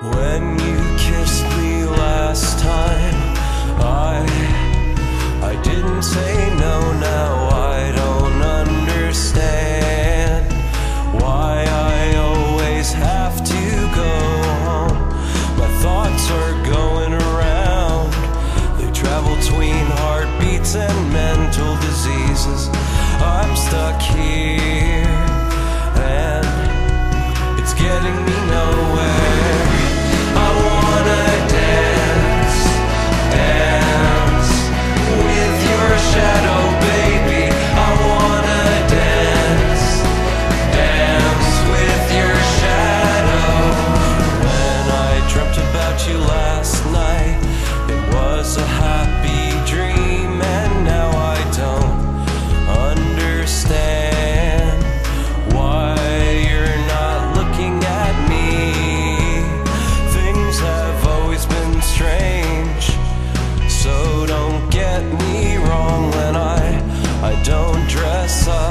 When you myself.